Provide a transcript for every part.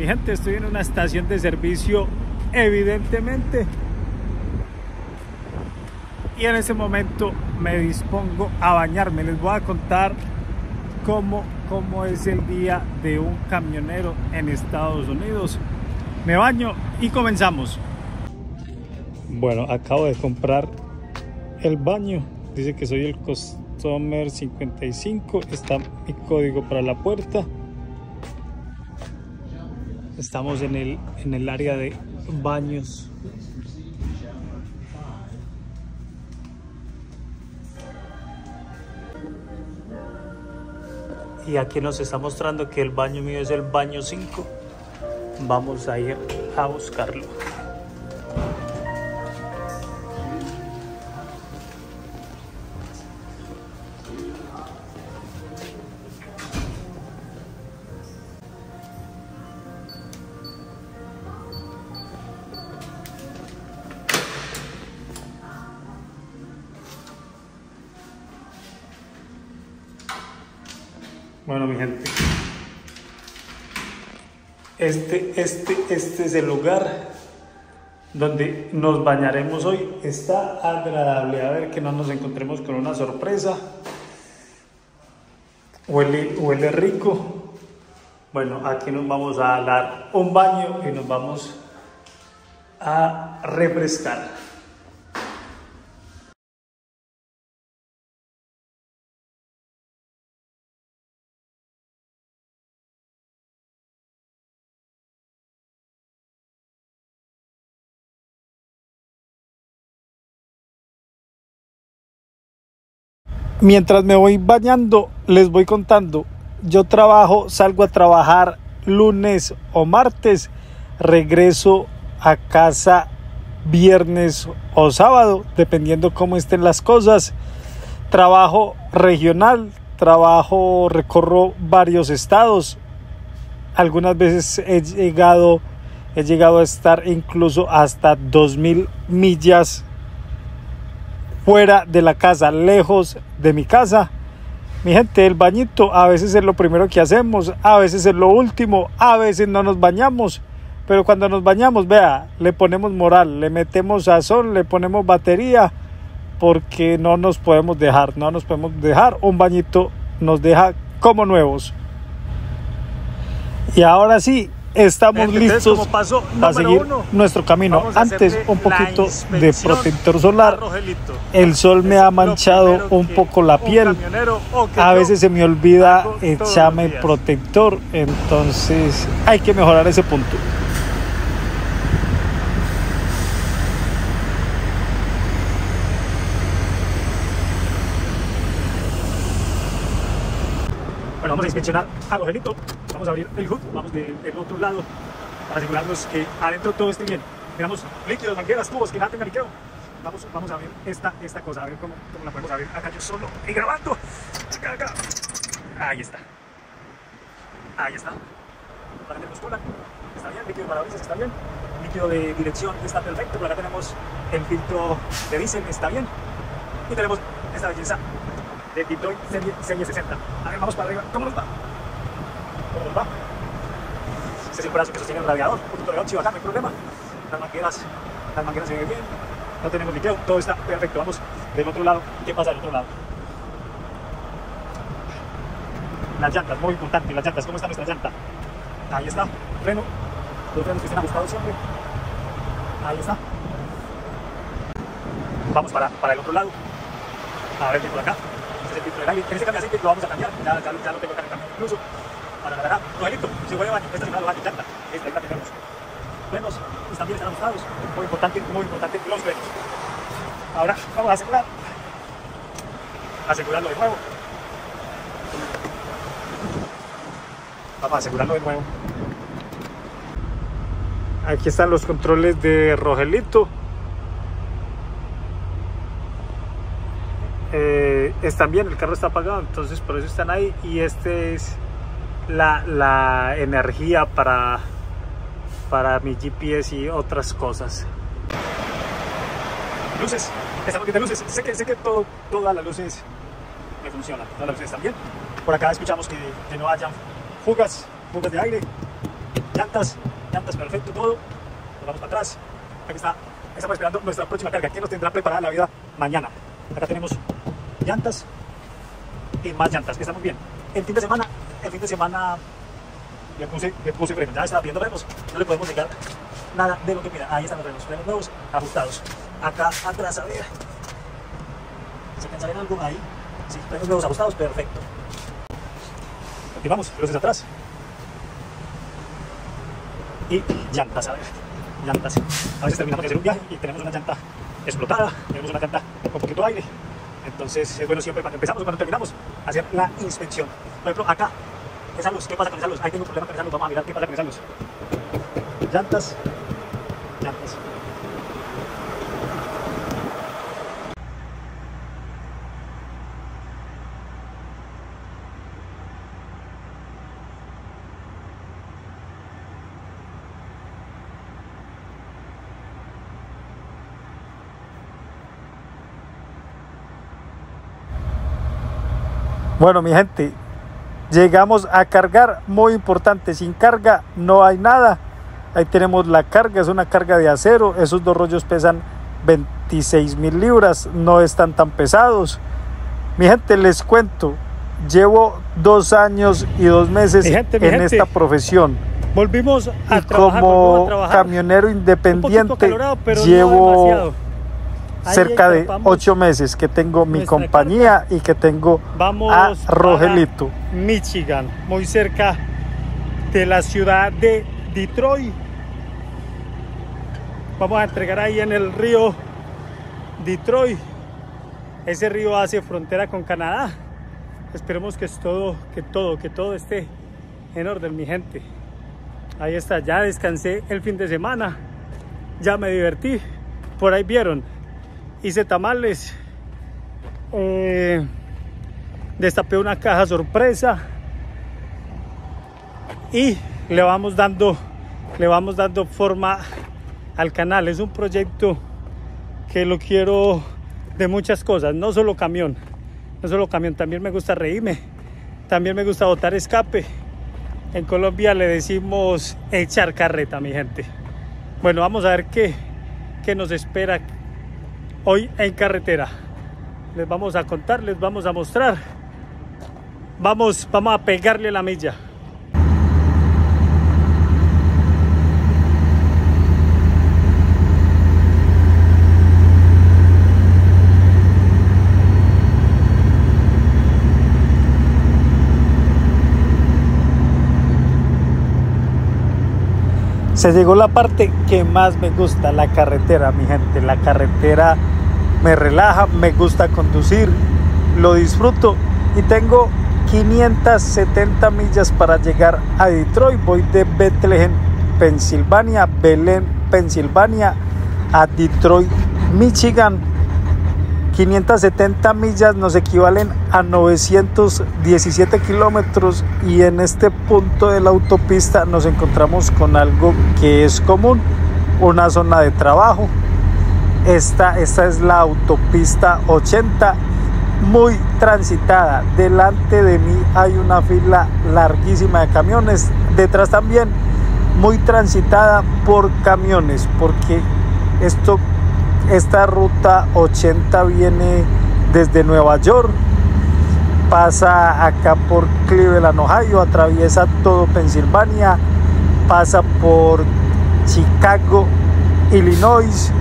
Mi gente, estoy en una estación de servicio, evidentemente. Y en ese momento me dispongo a bañarme. Les voy a contar cómo, cómo es el día de un camionero en Estados Unidos. Me baño y comenzamos. Bueno, acabo de comprar el baño. Dice que soy el Customer 55. Está mi código para la puerta. Estamos en el, en el área de baños. Y aquí nos está mostrando que el baño mío es el baño 5. Vamos a ir a buscarlo. Bueno, mi gente. Este, este, este es el lugar donde nos bañaremos hoy. Está agradable. A ver que no nos encontremos con una sorpresa. Huele, huele rico. Bueno, aquí nos vamos a dar un baño y nos vamos a refrescar. Mientras me voy bañando, les voy contando. Yo trabajo, salgo a trabajar lunes o martes, regreso a casa viernes o sábado, dependiendo cómo estén las cosas. Trabajo regional, trabajo, recorro varios estados. Algunas veces he llegado, he llegado a estar incluso hasta 2000 millas fuera de la casa, lejos de mi casa. Mi gente, el bañito a veces es lo primero que hacemos, a veces es lo último, a veces no nos bañamos. Pero cuando nos bañamos, vea, le ponemos moral, le metemos sazón, le ponemos batería, porque no nos podemos dejar, no nos podemos dejar. Un bañito nos deja como nuevos. Y ahora sí, estamos listos paso para seguir uno, nuestro camino. vamos Antes, un poquito de protector solar. El sol me ha manchado un poco la piel. A veces se me olvida echarme protector, entonces hay que mejorar ese punto. Vamos a inspeccionar a Rogelito. Vamos a abrir el hood, vamos de- del otro lado para asegurarnos que adentro todo esté bien. Miramos líquidos, mangueras, tubos, que nada tenga liqueo. Vamos, vamos a ver esta, esta cosa, a ver cómo, cómo la podemos abrir. Acá yo solo y grabando. Acá, acá. Ahí está. Ahí está. Para tenemos cola. Está bien, líquido de parabrisas está bien. Líquido de dirección está perfecto. Por acá tenemos el filtro de diésel, está bien. Y tenemos esta belleza de Detroit serie, serie 60. A ver, vamos para arriba. ¿Cómo nos va? ¿Cómo nos va? Este es el brazo que sostiene el radiador. Un poquito de óxido acá, no hay problema. Las mangueras, las mangueras se ven bien. No tenemos liqueo, todo está perfecto. Vamos del otro lado. ¿Qué pasa del otro lado? Las llantas, muy importante. Las llantas, ¿cómo está nuestra llanta? Ahí está. Freno. Los frenos que estén ajustados siempre. Ahí está. Vamos para, para el otro lado. A ver por acá. El filtro. En este cambio aceite lo vamos a cambiar. Ya, ya, ya lo tengo camión incluso. Para la. Rogelito, si a baño, esta semana lo baño llanta. Esta ahí la tenemos. Frenos pues, también están ajustados. Muy importante, muy importante los frenos. Ahora vamos a asegurar. Asegurarlo de nuevo. Vamos a asegurarlo de nuevo. Aquí están los controles de Rogelito. Eh, están bien, el carro está apagado, entonces por eso están ahí. Y este es la, la energía para, para mi GPS y otras cosas. Luces, estamos viendo luces. Sé que, sé que todo, todas las luces me funcionan, todas las luces están bien. Por acá escuchamos que, que no hayan fugas, fugas de aire. llantas, llantas, perfecto, todo. Nos vamos para atrás. Aquí está, estamos esperando nuestra próxima carga. ¿Quién nos tendrá preparada la vida mañana? Acá tenemos llantas y más llantas, que estamos bien. El fin de semana, el fin de semana le puse, le puse frenos, ya estaba viendo frenos, no le podemos llegar nada de lo que mira. Ahí están los frenos, frenos nuevos, ajustados. Acá atrás, a ver. ¿Se a ver algo ahí? Sí, frenos nuevos ajustados, perfecto. Continuamos, luces atrás. Y llantas, a ver. Llantas. A veces terminamos de hacer un viaje y tenemos una llanta explotada, tenemos una llanta con poquito aire. Entonces es bueno siempre cuando empezamos cuando terminamos hacer la inspección. Por ejemplo, acá, esa luz, ¿qué pasa con esa luz? Ahí tengo un problema con esa luz, vamos a mirar qué pasa con esa luz. Llantas, llantas. Bueno, mi gente, llegamos a cargar, muy importante, sin carga no hay nada. Ahí tenemos la carga, es una carga de acero, esos dos rollos pesan 26 mil libras, no están tan pesados. Mi gente, les cuento, llevo dos años y dos meses Mi gente, mi en gente. esta profesión. Volvimos a Y trabajar, como volvimos a trabajar. camionero independiente, acalorado, pero llevo. Cerca de ocho meses que tengo mi compañía y que tengo Vamos a Rogelito. Michigan, muy cerca de la ciudad de Detroit. Vamos a entregar ahí en el río Detroit. Ese río hace frontera con Canadá. Esperemos que es todo, que todo, que todo esté en orden, mi gente. Ahí está, ya descansé el fin de semana. Ya me divertí. Por ahí vieron. Hice tamales. Eh, destapé una caja sorpresa y le vamos dando le vamos dando forma al canal es un proyecto que lo quiero de muchas cosas no solo camión no solo camión también me gusta reírme también me gusta botar escape en Colombia le decimos echar carreta mi gente bueno vamos a ver qué, qué nos espera hoy en carretera les vamos a contar les vamos a mostrar Vamos, vamos a pegarle la milla. Se llegó la parte que más me gusta, la carretera, mi gente. La carretera me relaja, me gusta conducir, lo disfruto y tengo 570 millas para llegar a Detroit. Voy de Bethlehem, Pensilvania, Belén, Pensilvania, a Detroit, Michigan. 570 millas nos equivalen a 917 kilómetros y en este punto de la autopista nos encontramos con algo que es común, una zona de trabajo. Esta, esta es la autopista 80, muy transitada. Delante de mí hay una fila larguísima de camiones, detrás también muy transitada por camiones, porque esto esta ruta 80 viene desde Nueva York, pasa acá por Cleveland, Ohio, atraviesa todo Pensilvania, pasa por Chicago, Illinois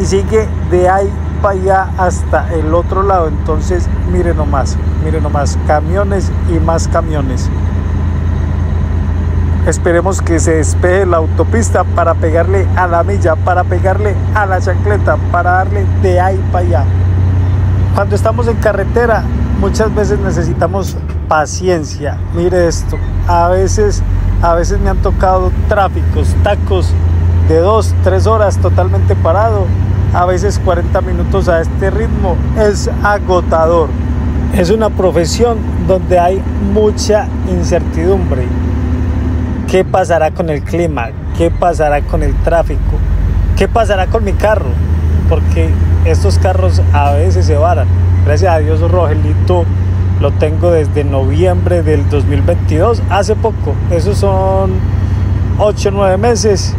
y sigue de ahí para allá hasta el otro lado. Entonces, miren nomás, miren nomás, camiones y más camiones. Esperemos que se despeje la autopista para pegarle a la milla, para pegarle a la chancleta, para darle de ahí para allá. Cuando estamos en carretera, muchas veces necesitamos paciencia. Mire esto, a veces, a veces me han tocado tráficos, tacos de dos, tres horas totalmente parado. A veces 40 minutos a este ritmo es agotador. Es una profesión donde hay mucha incertidumbre. ¿Qué pasará con el clima? ¿Qué pasará con el tráfico? ¿Qué pasará con mi carro? Porque estos carros a veces se varan. Gracias a Dios, Rogelito lo tengo desde noviembre del 2022, hace poco. Esos son 8 o 9 meses.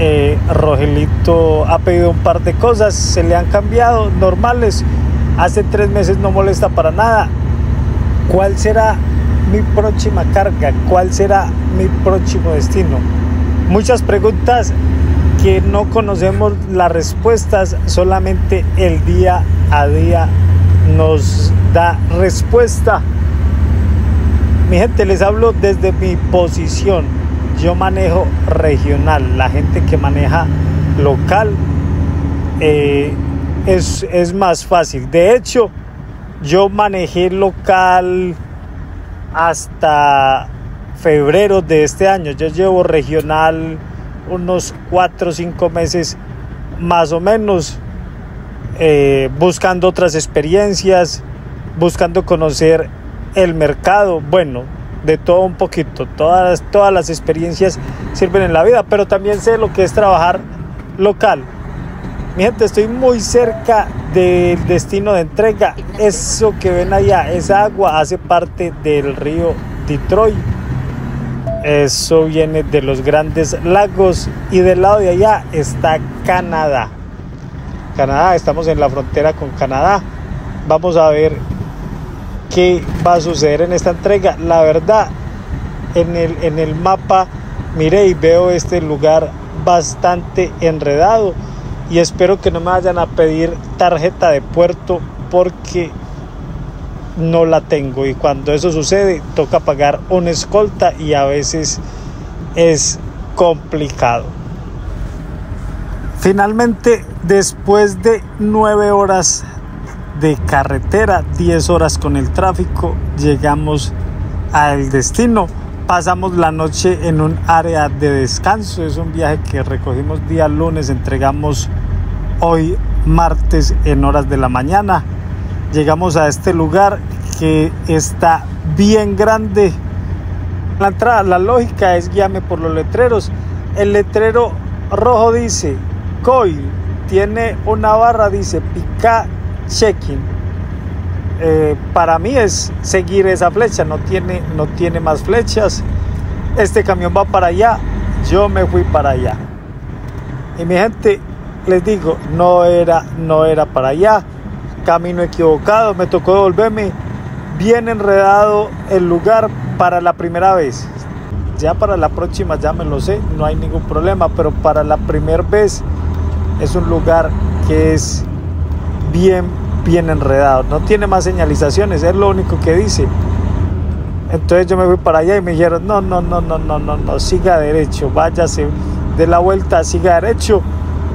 Eh, Rogelito ha pedido un par de cosas, se le han cambiado, normales. Hace tres meses no molesta para nada. ¿Cuál será mi próxima carga? ¿Cuál será mi próximo destino? Muchas preguntas que no conocemos las respuestas, solamente el día a día nos da respuesta. Mi gente, les hablo desde mi posición. Yo manejo regional, la gente que maneja local eh, es, es más fácil. De hecho, yo manejé local hasta febrero de este año. Yo llevo regional unos 4 o 5 meses más o menos eh, buscando otras experiencias, buscando conocer el mercado, bueno, de todo un poquito, todas, todas las experiencias sirven en la vida, pero también sé lo que es trabajar local. Mi gente, estoy muy cerca del destino de entrega. Eso que ven allá, esa agua hace parte del río Detroit. Eso viene de los grandes lagos y del lado de allá está Canadá. Canadá, estamos en la frontera con Canadá. Vamos a ver qué va a suceder en esta entrega. La verdad, en el, en el mapa miré y veo este lugar bastante enredado y espero que no me vayan a pedir tarjeta de puerto porque no la tengo y cuando eso sucede toca pagar una escolta y a veces es complicado. Finalmente, después de nueve horas de carretera, 10 horas con el tráfico, llegamos al destino. Pasamos la noche en un área de descanso. Es un viaje que recogimos día lunes, entregamos hoy martes en horas de la mañana. Llegamos a este lugar que está bien grande. La entrada, la lógica es guiarme por los letreros. El letrero rojo dice coil, tiene una barra, dice pica checking. Eh, para mí es seguir esa flecha, no tiene, no tiene más flechas. Este camión va para allá, yo me fui para allá. Y mi gente, les digo, no era, no era para allá camino equivocado, me tocó devolverme bien enredado el lugar para la primera vez. Ya para la próxima ya me lo sé, no hay ningún problema, pero para la primera vez es un lugar que es bien, bien enredado. No tiene más señalizaciones, es lo único que dice. Entonces yo me fui para allá y me dijeron, no, no, no, no, no, no, no, siga derecho, váyase de la vuelta, siga derecho.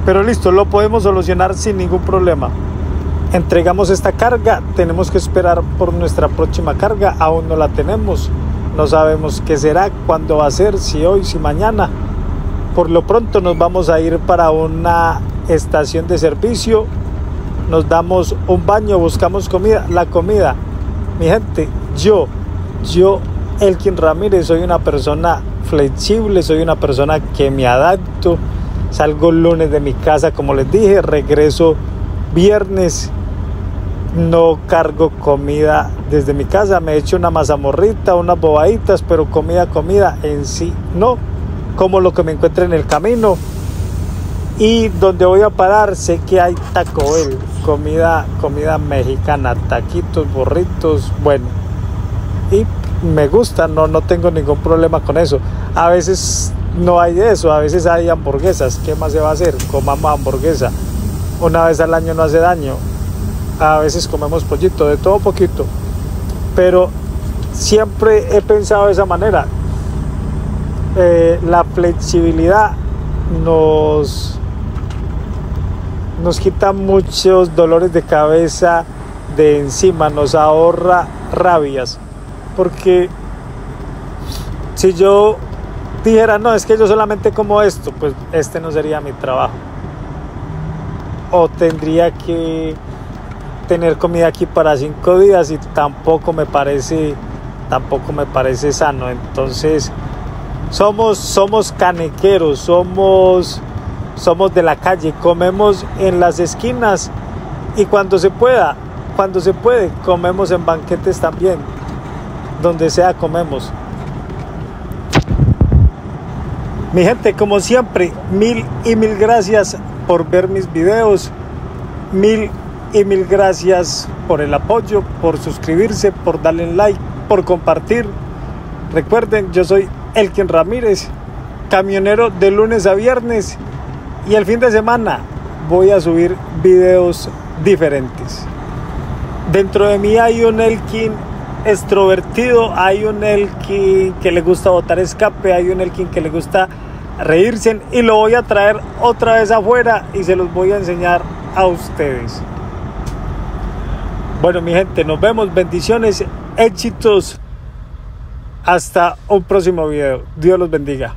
Pero listo, lo podemos solucionar sin ningún problema entregamos esta carga, tenemos que esperar por nuestra próxima carga, aún no la tenemos, no sabemos qué será, cuándo va a ser, si hoy, si mañana. Por lo pronto nos vamos a ir para una estación de servicio, nos damos un baño, buscamos comida, la comida. Mi gente, yo, yo, Elkin Ramírez, soy una persona flexible, soy una persona que me adapto, salgo el lunes de mi casa, como les dije, regreso viernes no cargo comida desde mi casa, me echo una mazamorrita, unas bobaditas, pero comida, comida en sí no, como lo que me encuentre en el camino. Y donde voy a parar sé que hay Taco Bell, comida, comida mexicana, taquitos, burritos, bueno. Y me gusta, no, no tengo ningún problema con eso. A veces no hay de eso, a veces hay hamburguesas. ¿Qué más se va a hacer? Comamos hamburguesa. Una vez al año no hace daño a veces comemos pollito, de todo poquito, pero siempre he pensado de esa manera. Eh, la flexibilidad nos, nos quita muchos dolores de cabeza de encima, nos ahorra rabias, porque si yo dijera, no, es que yo solamente como esto, pues este no sería mi trabajo. O tendría que tener comida aquí para cinco días y tampoco me parece tampoco me parece sano. Entonces somos somos canequeros somos somos de la calle comemos en las esquinas y cuando se pueda cuando se puede comemos en banquetes también. Donde sea comemos Mi gente, como siempre, mil y mil gracias por ver mis videos. Mil y mil gracias por el apoyo, por suscribirse, por darle like, por compartir. Recuerden, yo soy Elkin Ramírez, camionero de lunes a viernes y el fin de semana voy a subir videos diferentes. Dentro de mí hay un Elkin extrovertido, hay un Elkin que le gusta botar escape, hay un Elkin que le gusta reírse y lo voy a traer otra vez afuera y se los voy a enseñar a ustedes. Bueno, mi gente, nos vemos. Bendiciones, éxitos. Hasta un próximo video. Dios los bendiga.